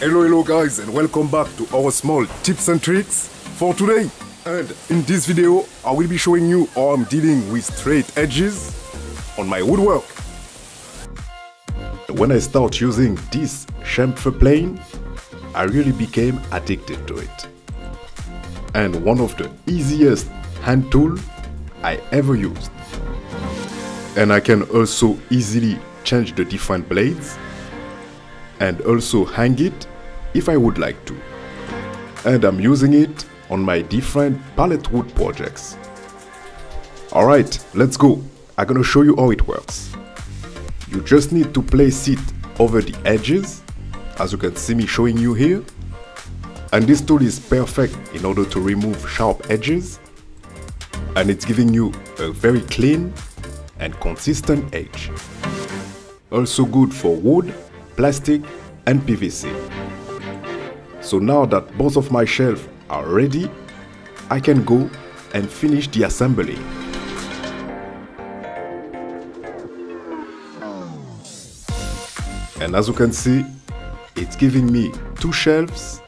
Hello, hello guys and welcome back to our small tips and tricks for today. And in this video, I will be showing you how I'm dealing with straight edges on my woodwork. When I start using this chamfer plane, I really became addicted to it. And one of the easiest hand tool I ever used. And I can also easily change the different blades and also hang it if I would like to. And I'm using it on my different pallet wood projects. Alright, let's go. I'm gonna show you how it works. You just need to place it over the edges, as you can see me showing you here. And this tool is perfect in order to remove sharp edges. And it's giving you a very clean and consistent edge. Also good for wood, plastic and PVC. So now that both of my shelves are ready, I can go and finish the assembly. And as you can see, it's giving me two shelves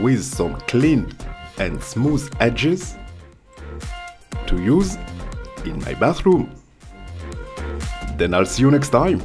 with some clean and smooth edges to use in my bathroom. Then I'll see you next time.